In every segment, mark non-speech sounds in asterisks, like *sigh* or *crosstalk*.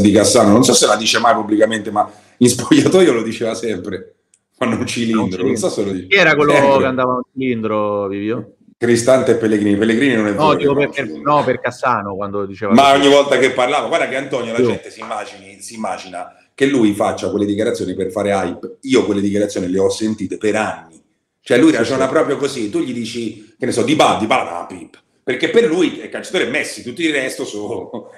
di Cassano, non so se la dice mai pubblicamente, ma in spogliatoio lo diceva sempre. Fanno un cilindro, non so se lo dice. Chi era quello sempre. che andava un cilindro, Vivio? Cristante e Pellegrini. Pellegrini non è no, vero. Per, per, no, per Cassano quando diceva. Ma ogni volta che parlava, guarda che Antonio, la gente si, immagini, si immagina che lui faccia quelle dichiarazioni per fare hype. Io quelle dichiarazioni le ho sentite per anni. Cioè lui ragiona proprio così. Tu gli dici, che ne so, di Bala, di Bala, no, pip. Perché per lui è calciatore Messi, tutti il resto sono... *laughs*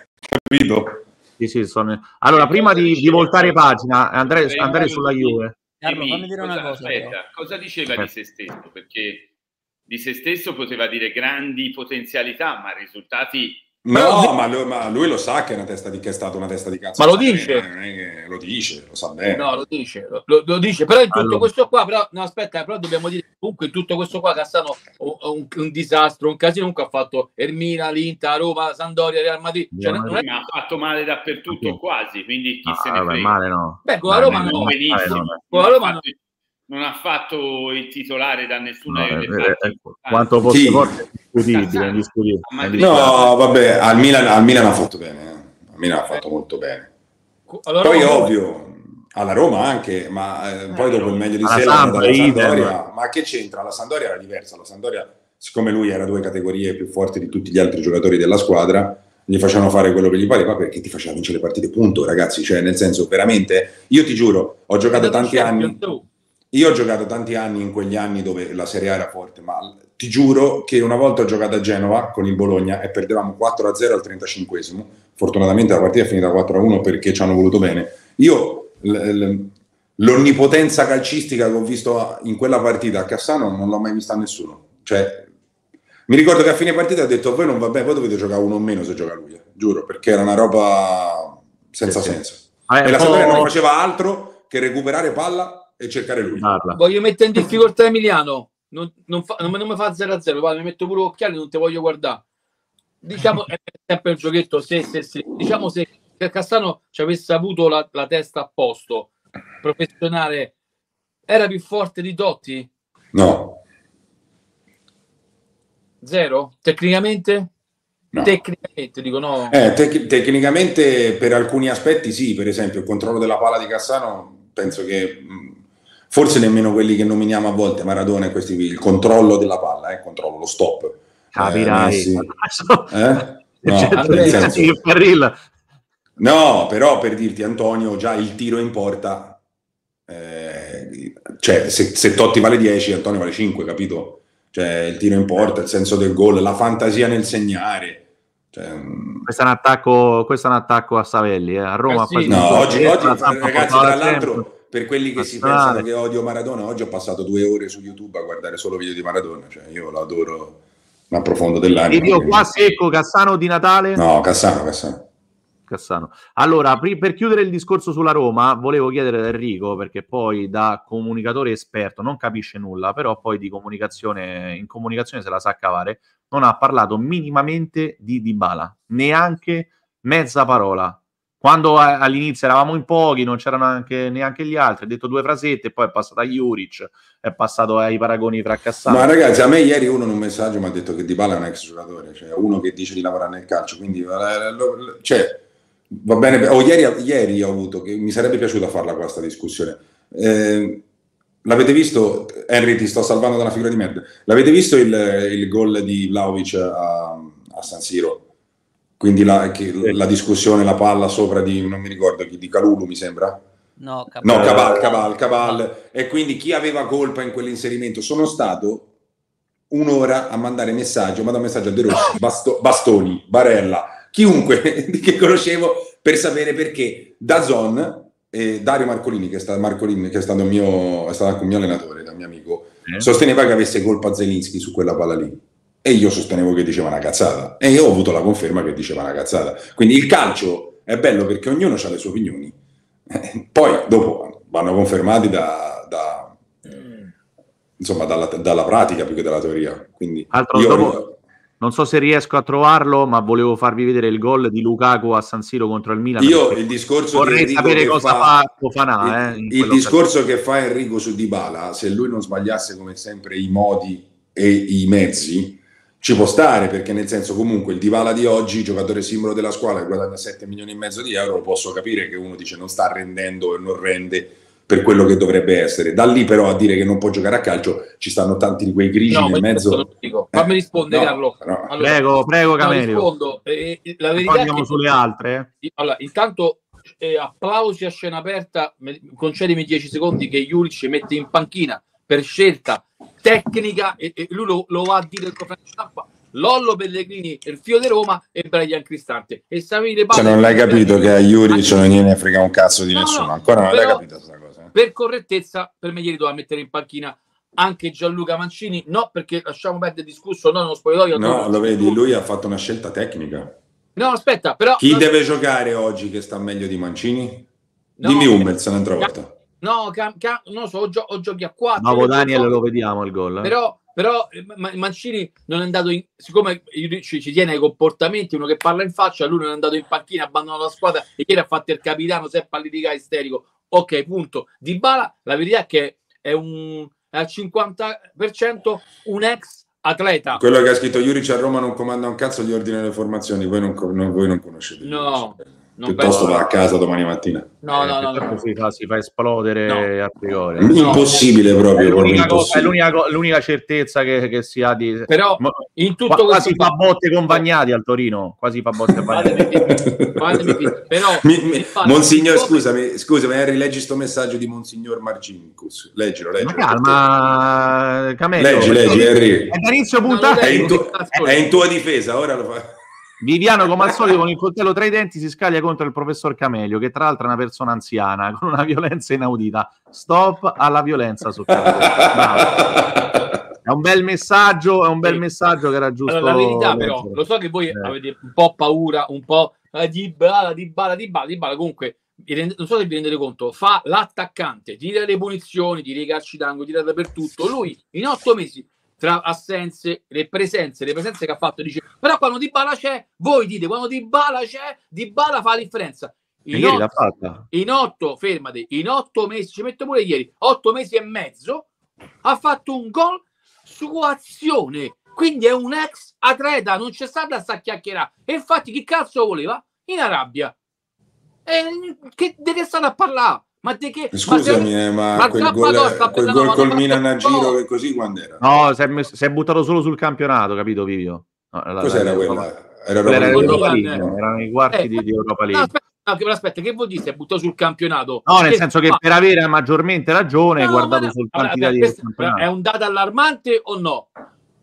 Capito? Sì, sì, sono... Allora, prima di, di voltare pagina, andare, andare sulla Juve. Carlo, fammi dire una cosa. Aspetta, cosa diceva di se stesso? Perché di se stesso poteva dire grandi potenzialità, ma risultati No, ma lui, ma lui, lo sa che è, una testa di, che è stata una testa di cazzo. Ma lo dice? Eh, lo dice, lo sa bene. No, lo dice, lo, lo dice. Però in tutto allora. questo qua, però, no, aspetta, però dobbiamo dire comunque in tutto questo qua Cassano un, un, un disastro, un casino. Comunque ha fatto Ermina, l'Inter, Roma, Sandoria, Real Madrid. Cioè, no, non è... ha fatto male dappertutto okay. quasi, quindi chi ah, se ne vabbè, frega. Male no. Beh, con la Roma no. Benissimo. Con la Roma no non ha fatto il titolare da nessuna no, delle parti. Eh, quanto fosse sì. forte discutibile, indiscutibile. No, vabbè, al Milan, al Milan ha fatto bene, eh. al Milan ha fatto molto bene. Allora, poi ovvio, alla Roma anche, ma eh, poi dopo il meglio di sé la Sampdoria, ma che c'entra? La Sandoria era diversa, la Sandoria, siccome lui era due categorie più forti di tutti gli altri giocatori della squadra, gli facevano fare quello che gli pare, ma perché ti faceva vincere le partite, punto, ragazzi, cioè nel senso veramente, io ti giuro, ho giocato tanti anni... Io ho giocato tanti anni in quegli anni dove la Serie A era forte, ma ti giuro che una volta ho giocato a Genova con il Bologna e perdevamo 4-0 al 35esimo. Fortunatamente la partita è finita 4-1 perché ci hanno voluto bene. Io l'onnipotenza calcistica che ho visto in quella partita a Cassano non l'ho mai vista a nessuno. Cioè, mi ricordo che a fine partita ho detto voi non va bene, voi dovete giocare uno o meno se gioca lui, eh. giuro, perché era una roba senza senso. Ah, e la Sampdoria non faceva altro che recuperare palla e cercare lui. Parla. Voglio mettere in difficoltà Emiliano. Non, non, fa, non, non mi fa 0-0, vado, mi metto pure occhiali, non ti voglio guardare. Diciamo, è sempre un giochetto, se, se, se. diciamo se Castano ci avesse avuto la, la testa a posto, professionale, era più forte di Dotti? No. Zero? Tecnicamente? No. Tecnicamente dico no. Eh, tec- tecnicamente per alcuni aspetti sì, per esempio il controllo della palla di Cassano penso che forse nemmeno quelli che nominiamo a volte, Maradona e questi qui, il controllo della palla, eh, controllo, lo stop. Capirai. Eh, *laughs* eh? No, no, però per dirti Antonio, già il tiro in porta, eh, cioè se, se, Totti vale 10, Antonio vale 5, capito? Cioè il tiro in porta, il senso del gol, la fantasia nel segnare. Cioè, mm. questo, è un attacco, questo è un attacco a Savelli, eh. a Roma. Eh sì, no, oggi, oggi ragazzi, tra l'altro per quelli che si pensano che odio Maradona, oggi ho passato due ore su YouTube a guardare solo video di Maradona, cioè io lo adoro ma profondo dell'anima. Io qua secco, Cassano di Natale? No, Cassano, Cassano. Cassano. Allora, per chiudere il discorso sulla Roma, volevo chiedere ad Enrico, perché poi da comunicatore esperto non capisce nulla, però poi di comunicazione, in comunicazione se la sa cavare, non ha parlato minimamente di Dybala, neanche mezza parola quando all'inizio eravamo in pochi, non c'erano anche, neanche gli altri, ha detto due frasette, poi è passato a Juric, è passato ai paragoni fracassati. Ma ragazzi, a me ieri uno in un messaggio mi ha detto che Di Bala è un ex giocatore, cioè uno che dice di lavorare nel calcio, quindi eh, cioè, va bene. Oh, ieri, ieri, ho avuto, che mi sarebbe piaciuto farla questa discussione. Eh, l'avete visto, Henry ti sto salvando da una figura di merda, l'avete visto il, il gol di Vlaovic a, a San Siro? Quindi la, che, la, discussione, la palla sopra di, non mi ricordo chi, di Calulu mi sembra? No, Cabal. No, Cabal, Cabal, Cabal. E quindi chi aveva colpa in quell'inserimento? Sono stato un'ora a mandare messaggio, mando un messaggio a De Rossi, Basto, Bastoni, Barella, chiunque *laughs* che conoscevo per sapere perché da Zon e Dario Marcolini, che è stato, Marcolini, che è stato, mio, è stato anche un mio allenatore, da mio amico, eh. sosteneva che avesse colpa Zelinski su quella palla lì e io sostenevo che diceva una cazzata e io ho avuto la conferma che diceva una cazzata. Quindi il calcio è bello perché ognuno ha le sue opinioni, eh, poi dopo vanno confermati da, da insomma, dalla, dalla, pratica più che dalla teoria. Quindi io, dopo, non so se riesco a trovarlo, ma volevo farvi vedere il gol di Lukaku a San Siro contro il Milan. Io il discorso vorrei sapere cosa fa, fa Fofanà. Il, eh, il discorso che fa Enrico su Dybala, se lui non sbagliasse come sempre i modi e i mezzi, ci può stare perché nel senso comunque il Divala di oggi, giocatore simbolo della squadra che guadagna 7 milioni e mezzo di euro, posso capire che uno dice non sta rendendo e non rende per quello che dovrebbe essere. Da lì però a dire che non può giocare a calcio ci stanno tanti di quei grigi no, nel mezzo. Dico. Fammi eh, rispondere no, Carlo. No. Allora, prego, prego Camelio. rispondo. Eh, eh la verità andiamo che... sulle altre. Allora, intanto eh, applausi a scena aperta, concedimi 10 secondi che Juric mette in panchina per scelta tecnica e, e lui lo, lo, va a dire il conferenza stampa Lollo Pellegrini, il Fio di Roma e Brian Cristante. E Savile cioè, non l'hai capito che a Juric non gliene frega un cazzo di no, nessuno, no, ancora non però, l'hai capito questa cosa. Eh? Per correttezza, per me ieri doveva mettere in panchina anche Gianluca Mancini, no perché lasciamo perdere il discorso, no, non spogliatoio. No, lo vedi, lui ha fatto una scelta tecnica. No, aspetta, però... Chi no, deve giocare oggi che sta meglio di Mancini? Dimmi Hummels un'altra volta. No, cam, cam, non so, o, gio- o giochi a 4. Nuovo Daniel lo vediamo il gol. Eh. Però, però Mancini non è andato in... Siccome ci, ci tiene ai comportamenti, uno che parla in faccia, lui non è andato in panchina, ha abbandonato la squadra e ieri ha fatto il capitano, Seppa litigare isterico. Ok, punto. Di Bala, la verità è che è, un, è al 50% un ex atleta. Quello che ha scritto Juric a Roma non comanda un cazzo, gli ordina le formazioni, voi non, non, voi non conoscete. No. Juric. Non Piuttosto va a casa domani mattina. No, no, no. no. Si, fa, si fa esplodere no. a priori. Impossibile proprio. È l'unica, cosa, è l'unica, l'unica certezza che, che, si ha di... Però in tutto Qua, quasi fa botte con Bagnati al Torino. Quasi fa botte con Bagnati. Però, *laughs* mi, mi, Monsignor, scusami, scusami, Henry, leggi sto messaggio di Monsignor Marcincus. Leggilo, leggilo. Ma calma, Camello. Leggi, leggi, Henry. È. È in, tu, è in tua difesa, ora lo fa. Viviano, come al solito, con il coltello tra i denti si scaglia contro il professor Camelio, che tra l'altro è una persona anziana, con una violenza inaudita. Stop alla violenza su. È un bel messaggio, è un bel messaggio che era giusto. Allora, la verità, però, lo so che voi eh. avete un po' paura, un po' eh, di bala, di bala, di bala, di bala. Comunque, non so se vi rendete conto, fa l'attaccante, tira le punizioni, tira i calci d'angolo, tira dappertutto. Lui in otto mesi tra assenze, le presenze, le presenze che ha fatto, dice, però quando Di Bala c'è, voi dite, quando Di Bala c'è, Di Bala fa la differenza. In otto, in otto, fermate, in otto mesi, ci metto pure ieri, otto mesi e mezzo, ha fatto un gol su azione. Quindi è un ex atleta, non c'è stata sta chiacchierare. E infatti chi cazzo voleva? In Arabia. E che, di che state a parlare? Ma di che? Scusami, ma, se... ma, ma quel gol, quel gol col Milan a giro e così quando era? No, si è, messo, si è, buttato solo sul campionato, capito Vivio? No, Cos'era la, quella? Era, quella era, Europa League, erano i quarti eh, di, di, Europa League. No, aspetta, aspetta, che vuol dire si è buttato sul campionato? No, nel che senso che fa? per avere maggiormente ragione, no, guardato sul quantità di È un dato allarmante o no?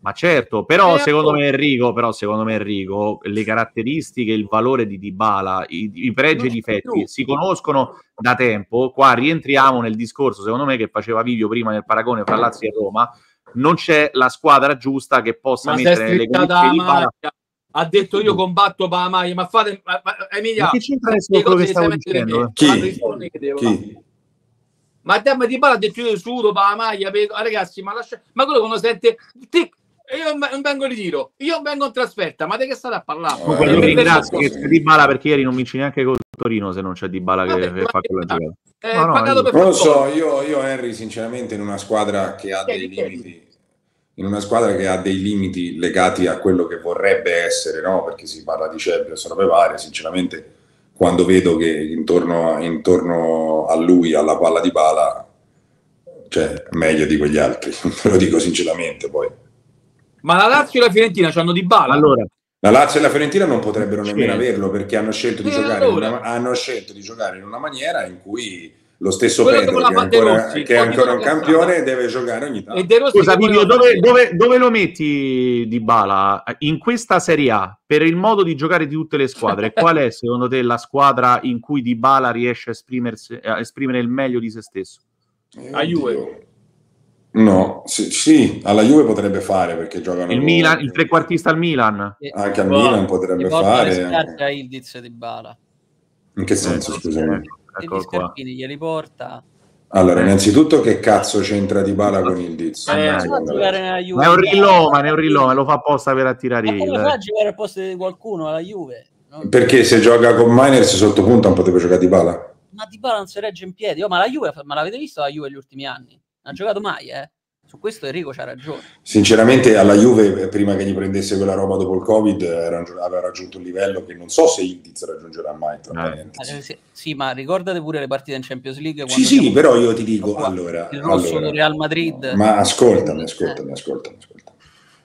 Ma certo, però secondo me Enrico, però secondo me Enrico, le caratteristiche, il valore di Dybala, i, i pregi e i difetti si conoscono da tempo. Qua rientriamo nel discorso, secondo me, che faceva Vivio prima nel paragone fra Lazio e Roma. Non c'è la squadra giusta che possa ma mettere le condizioni di Dybala. Ha detto io combatto per la maglia, ma fate ma, ma, Emilia, ma che c'entra quello che stavo dicendo? Chi? Chi? Ma te mi Dybala ha detto io sudo per la maglia, per... ragazzi, ma lascia ma quello quando sente tic io non vengo in ritiro, io vengo in trasferta, ma di che state a parlare? Comunque io ringrazio che c'è Di Bala perché ieri non vinci neanche col Torino se non c'è Di Bala che, che fa quella giocata. Eh, no, no, io... Non lo so, io, io Henry sinceramente in una squadra che ha dei limiti in una squadra che ha dei limiti legati a quello che vorrebbe essere, no? perché si parla di Champions, robe varie, sinceramente quando vedo che intorno, intorno a lui, alla palla di bala, cioè meglio di quegli altri, *laughs* lo dico sinceramente poi. Ma la Lazio e la Fiorentina hanno di bala. Allora, la Lazio e la Fiorentina non potrebbero nemmeno averlo perché hanno scelto, di giocare allora. una, hanno scelto di giocare in una maniera in cui lo stesso Quello Pedro, che, è ancora, Rossi, che è ancora un campione, deve giocare ogni tanto. Scusa, Vivio, dove, dove, dove, lo metti di bala? In questa Serie A, per il modo di giocare di tutte le squadre, *laughs* qual è secondo te la squadra in cui di bala riesce a, a esprimere il meglio di se stesso? Eh, a Juve. No, sì, sì, alla Juve potrebbe fare perché giocano il Milan, il trequartista al Milan. Anche al Milan potrebbe fare. Anche... il Diz di Bala. In che senso, eh, scusami? Ecco il Scarpini glieli porta. Allora, innanzitutto che cazzo c'entra Di Bala con il Diz? Eh, è un riloma, è un riloma, lo fa apposta per attirare Ma come fa a giocare al posto di qualcuno alla Juve? Non... Perché se gioca con Miners sotto punta non poteva giocare Di Bala? Ma Di Bala non si regge in piedi. Oh, ma la Juve, ma l'avete visto la Juve negli ultimi anni? Non ha giocato mai, eh? Su questo Enrico c'ha ragione. Sinceramente alla Juve, prima che gli prendesse quella roba dopo il Covid, aveva raggiunto un livello che non so se Ildiz raggiungerà mai. Eh, sì, sì, ma ricordate pure le partite in Champions League. Sì, sì, però io ti dico, allora... Il rosso allora, del Real Madrid. Ma ascoltami, ascoltami, ascoltami, ascoltami.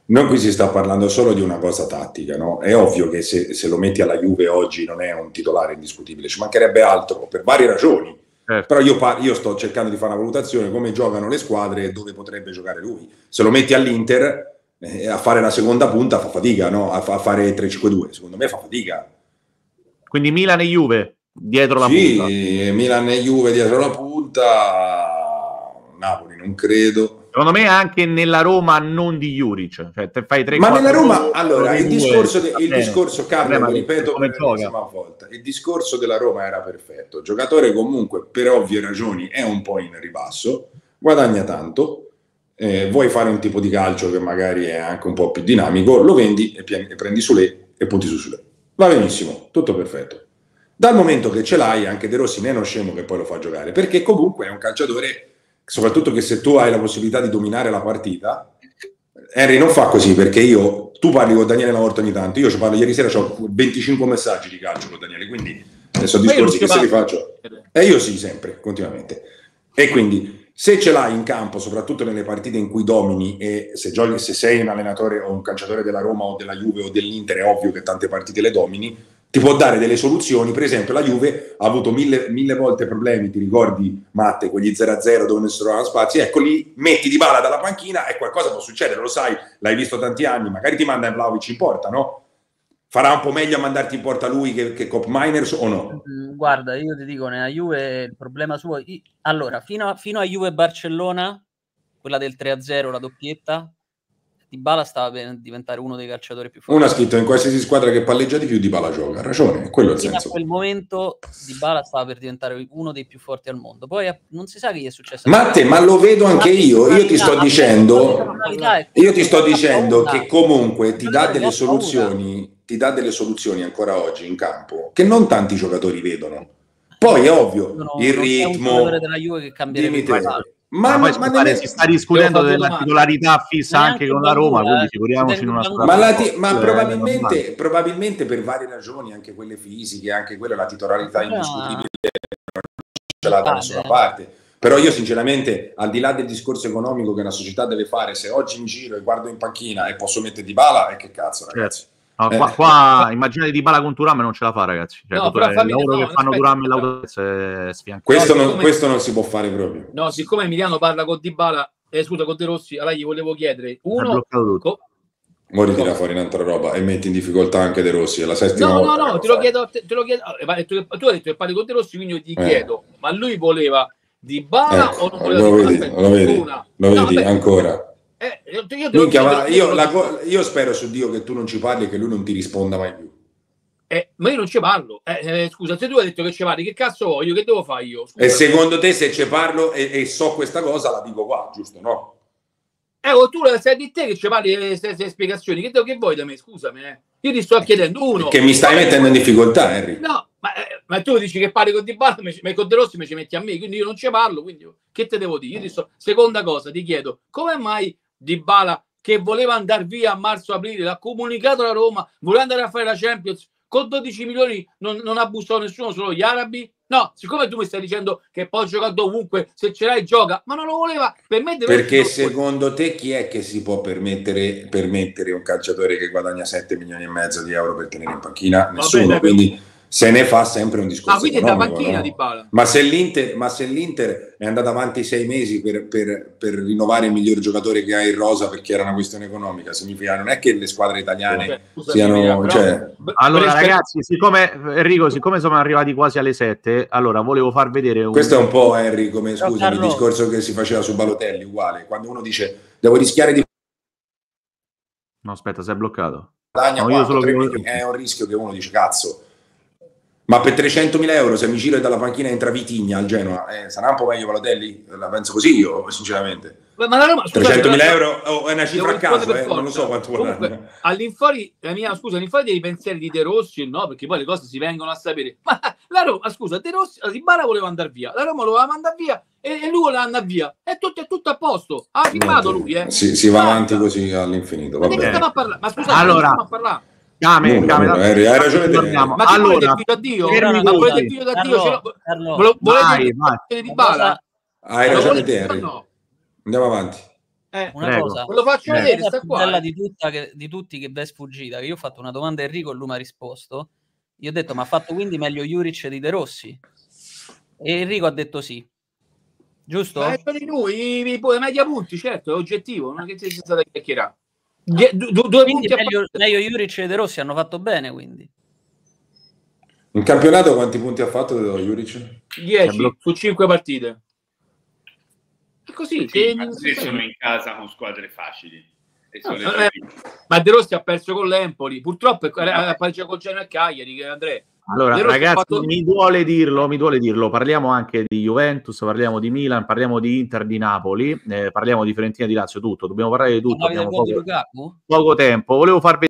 Non qui si sta parlando solo di una cosa tattica, no? È ovvio che se, se lo metti alla Juve oggi non è un titolare indiscutibile, ci mancherebbe altro, per varie ragioni Certo. Però io, io, sto cercando di fare una valutazione come giocano le squadre e dove potrebbe giocare lui. Se lo metti all'Inter eh, a fare la seconda punta fa fatica, no? a, a fare 3-5-2, secondo me fa fatica. Quindi Milan e Juve dietro la sì, punta. Milan e Juve dietro la punta, Napoli non credo. Secondo me anche nella Roma non di Juric, cioè te fai tre Ma nella Roma, allora, il discorso, de, il discorso Carlo, lo ripeto per l'ennesima volta, il discorso della Roma era perfetto. Giocatore comunque, per ovvie ragioni, è un po' in ribasso, guadagna tanto, eh, vuoi fare un tipo di calcio che magari è anche un po' più dinamico, lo vendi e, pian- e prendi su lei e punti su su lei. Va benissimo, tutto perfetto. Dal momento che ce l'hai, anche De Rossi ne è uno scemo che poi lo fa giocare, perché comunque è un calciatore soprattutto che se tu hai la possibilità di dominare la partita, Henry non fa così perché io, tu parli con Daniele una volta ogni tanto, io ci parlo ieri sera, ho 25 messaggi di calcio con Daniele, quindi adesso discorsi che se li faccio. E io sì, sempre, continuamente. E quindi se ce l'hai in campo, soprattutto nelle partite in cui domini e se, giochi, se sei un allenatore o un calciatore della Roma o della Juve o dell'Inter, è ovvio che tante partite le domini, ti può dare delle soluzioni. Per esempio, la Juve ha avuto mille, mille volte problemi, ti ricordi Matte, quegli 0-0 dove non si trovavano spazi? Ecco lì, metti di bala dalla panchina e qualcosa può succedere, lo sai, l'hai visto tanti anni, magari ti manda Vlaovic in porta, no? Farà un po' meglio a mandarti in porta lui che, che Cop Miners o no? Mm, guarda, io ti dico, nella Juve il problema suo... Allora, fino a, fino a Juve-Barcellona, quella del 3-0, la doppietta, di Bala stava per diventare uno dei calciatori più forti. Uno ha scritto in qualsiasi squadra che palleggia di più di Bala gioca, ha ragione, quello è il senso. A quel momento di Bala stava per diventare uno dei più forti al mondo. Poi non si sa che gli è successo. Matte, ma lo vedo anche io. Io ti sto dicendo io ti sto dicendo che comunque ti dà delle soluzioni, ti dà delle soluzioni ancora oggi in campo che non tanti giocatori vedono. Poi è ovvio, il ritmo della Juve che cambierebbe ma, ma, ma nelle... si sta discutendo della titolarità fissa anche con la Roma, quindi figuriamoci in una squadra. Ma, ti... ma probabilmente, probabilmente, per varie ragioni, anche quelle fisiche, anche quella la titolarità indiscutibile non ce l'ha da nessuna parte. Però io sinceramente, al di là del discorso economico che una società deve fare, se oggi in giro e guardo in panchina e posso mettere di bala, e che cazzo ragazzi. Certo. No, qua, qua immaginate di bala con Turam non ce la fa, ragazzi. Cioè, no, Turam, il lavoro no, che fanno Turam e l'Autodez è sfiancato. Questo, no, non, questo non si può fare proprio. No, siccome Emiliano parla con Di Bala, eh, scusa, con De Rossi, allora gli volevo chiedere uno. Co- Ora tira fuori un'altra roba e metti in difficoltà anche De Rossi. È la settima no, volta no, no, te lo, chiedo, te, te lo chiedo. tu hai detto che parli con De Rossi, quindi io ti eh. chiedo, ma lui voleva Di Bala ecco, o non voleva lo vedi, lo vedi, lo vedi ancora. Eh, io, Minchia, io, la, io, spero su Dio che tu non ci parli e che lui non ti risponda mai più. Eh, ma io non ci parlo. Eh, eh, scusa, se tu hai detto che ci parli, che cazzo voglio? Che devo fare io? Scusa. E secondo te, se ci parlo e, e, so questa cosa, la dico qua, giusto? No? Eh, o tu sei di te che ci parli queste spiegazioni. Che, che vuoi da me? Scusami, eh. Io ti sto chiedendo uno. Che mi stai mettendo in difficoltà, Henry. No, ma, eh, ma, tu dici che parli con Di Bala, ma con De Rossi mi ci metti a me, quindi io non ci parlo. Quindi che te devo dire? Io ti sto... Seconda cosa, ti chiedo, come mai di Bala che voleva andare via a marzo-aprile, l'ha comunicato la Roma, voleva andare a fare la Champions, con 12 milioni non, non ha bussato nessuno, solo gli arabi. No, siccome tu mi stai dicendo che può giocare dovunque, se ce l'hai gioca, ma non lo voleva per me. Perché secondo te chi è che si può permettere, permettere un calciatore che guadagna 7 milioni e mezzo di euro per tenere in panchina? Nessuno, bene, quindi se ne fa sempre un discorso. Ah, quindi è da panchina no? di Bala. Ma se, l'Inter, ma se l'Inter è andata avanti sei mesi per, per, per, rinnovare il miglior giocatore che ha in rosa perché era una questione economica, significa non è che le squadre italiane Vabbè, siano. Mia, cioè... Allora, ragazzi, siccome Enrico, siccome sono arrivati quasi alle 7, allora volevo far vedere. Un... Questo è un po' Enrico, come scusa, il discorso che si faceva su Balotelli, uguale. Quando uno dice devo rischiare di. No, aspetta, sei bloccato. No, 4, 3 è un rischio che uno dice cazzo ma per 300.000 euro se mi giro e dalla panchina entra Vitigna al Genoa, eh, sarà un po' meglio Valotelli? La penso così io, sinceramente. Ma la Roma, scusate, 300.000 euro oh, è una cifra a caso, eh, non lo so quanto Comunque, all'infuori, la mia scusa, all'infuori dei pensieri di De Rossi, no, perché poi le cose si vengono a sapere. Ma la Roma, scusa, De Rossi, la Sibara voleva andare via, la Roma lo voleva mandare via e, e lui voleva andare via. È tutto, è tutto a posto. Ha firmato lui, eh. Si, si va avanti così all'infinito. Ma, stiamo a parlare? ma scusate, allora, stiamo a parlare? Came, no, came, no, hai ragione te. Ma allora, volete il figlio da Dio? Ma volete il figlio da Dio? Volete il di Bala? Hai ragione te, Andiamo avanti. Eh, una Prego. cosa, lo faccio Prego. vedere, sta qua. Bella eh. di, tutta che, di tutti che è sfuggita, che io ho fatto una domanda a Enrico e lui mi ha risposto. Io ho detto, ma ha fatto quindi meglio Juric di De Rossi? E Enrico ha detto sì. Giusto? Ma sono di lui, i, i, i media punti, certo, è oggettivo, non è che si sta a chiacchierare. Due, due punti meglio, meglio Juric e De Rossi hanno fatto bene, quindi. In campionato quanti punti ha fatto Juric? 10 su 5 partite. È così. Sì, che... sono in casa con squadre facili. No, eh, ma De Rossi ha perso con l'Empoli, purtroppo ha pareggiato con Genoa e Cagliari, Andrea. Allora, ragazzi, fatto... mi duole dirlo, mi duole dirlo. Parliamo anche di Juventus, parliamo di Milan, parliamo di Inter di Napoli, eh, parliamo di Fiorentina di Lazio, tutto. Dobbiamo parlare di tutto. Abbiamo poco, poco tempo. Volevo farvi